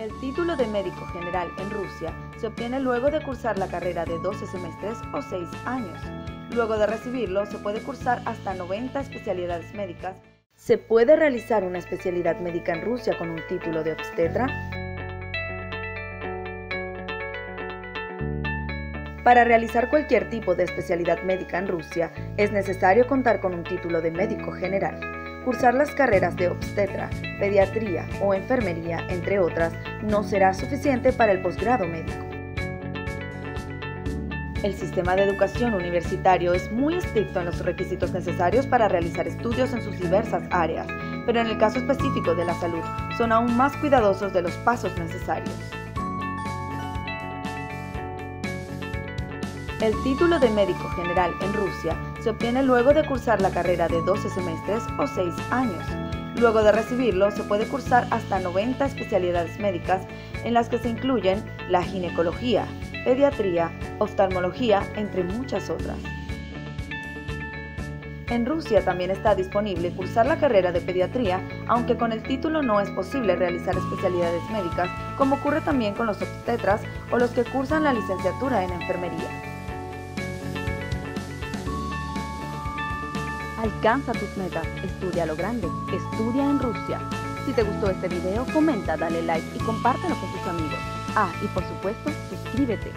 El título de médico general en Rusia se obtiene luego de cursar la carrera de 12 semestres o 6 años. Luego de recibirlo, se puede cursar hasta 90 especialidades médicas. ¿Se puede realizar una especialidad médica en Rusia con un título de obstetra? Para realizar cualquier tipo de especialidad médica en Rusia, es necesario contar con un título de médico general. Cursar las carreras de obstetra, pediatría o enfermería, entre otras, no será suficiente para el posgrado médico. El sistema de educación universitario es muy estricto en los requisitos necesarios para realizar estudios en sus diversas áreas, pero en el caso específico de la salud son aún más cuidadosos de los pasos necesarios. El título de médico general en Rusia se obtiene luego de cursar la carrera de 12 semestres o 6 años. Luego de recibirlo, se puede cursar hasta 90 especialidades médicas en las que se incluyen la ginecología, pediatría, oftalmología, entre muchas otras. En Rusia también está disponible cursar la carrera de pediatría, aunque con el título no es posible realizar especialidades médicas, como ocurre también con los obstetras o los que cursan la licenciatura en enfermería. Alcanza tus metas, estudia lo grande, estudia en Rusia. Si te gustó este video, comenta, dale like y compártelo con tus amigos. Ah, y por supuesto, suscríbete.